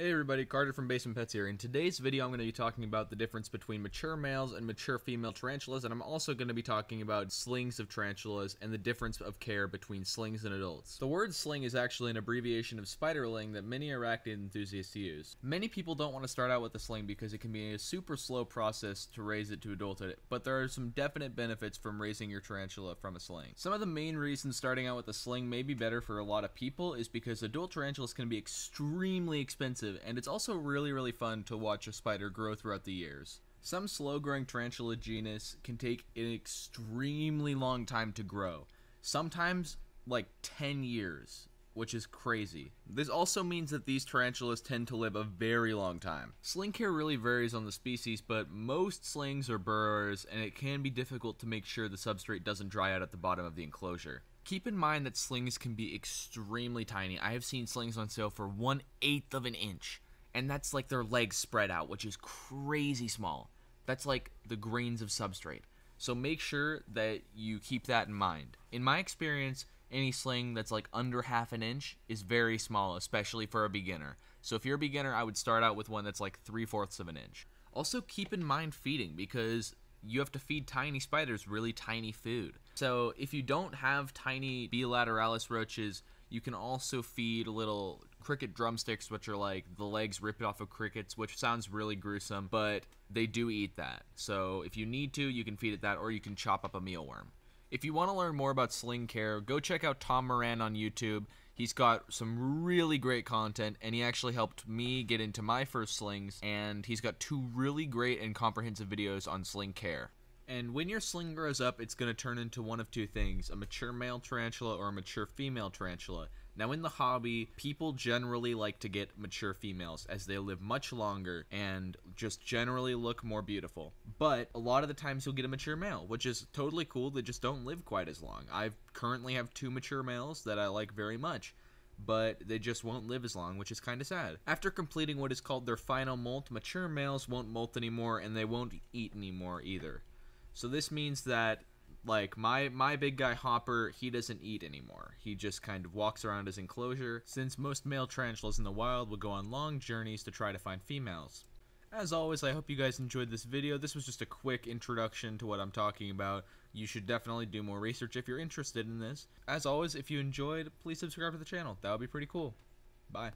Hey everybody, Carter from Basement Pets here. In today's video, I'm going to be talking about the difference between mature males and mature female tarantulas, and I'm also going to be talking about slings of tarantulas and the difference of care between slings and adults. The word sling is actually an abbreviation of spiderling that many arachnid enthusiasts use. Many people don't want to start out with a sling because it can be a super slow process to raise it to adulthood, but there are some definite benefits from raising your tarantula from a sling. Some of the main reasons starting out with a sling may be better for a lot of people is because adult tarantulas can be extremely expensive expensive, and it's also really, really fun to watch a spider grow throughout the years. Some slow growing tarantula genus can take an extremely long time to grow, sometimes like 10 years, which is crazy. This also means that these tarantulas tend to live a very long time. Sling care really varies on the species, but most slings are burrowers, and it can be difficult to make sure the substrate doesn't dry out at the bottom of the enclosure. Keep in mind that slings can be extremely tiny. I have seen slings on sale for one eighth of an inch, and that's like their legs spread out, which is crazy small. That's like the grains of substrate. So make sure that you keep that in mind. In my experience, any sling that's like under half an inch is very small, especially for a beginner. So if you're a beginner, I would start out with one that's like three fourths of an inch. Also, keep in mind feeding because you have to feed tiny spiders really tiny food. So if you don't have tiny bilateralis roaches, you can also feed little cricket drumsticks, which are like the legs ripped off of crickets, which sounds really gruesome, but they do eat that. So if you need to, you can feed it that, or you can chop up a mealworm. If you want to learn more about sling care, go check out Tom Moran on YouTube. He's got some really great content, and he actually helped me get into my first slings, and he's got two really great and comprehensive videos on sling care. And when your sling grows up, it's going to turn into one of two things a mature male tarantula or a mature female tarantula. Now, in the hobby, people generally like to get mature females as they live much longer and just generally look more beautiful. But a lot of the times you'll get a mature male, which is totally cool. They just don't live quite as long. I currently have two mature males that I like very much but they just won't live as long, which is kind of sad. After completing what is called their final molt, mature males won't molt anymore and they won't eat anymore either. So this means that like my my big guy Hopper, he doesn't eat anymore. He just kind of walks around his enclosure since most male tarantulas in the wild will go on long journeys to try to find females. As always, I hope you guys enjoyed this video. This was just a quick introduction to what I'm talking about. You should definitely do more research if you're interested in this. As always, if you enjoyed, please subscribe to the channel. That would be pretty cool. Bye.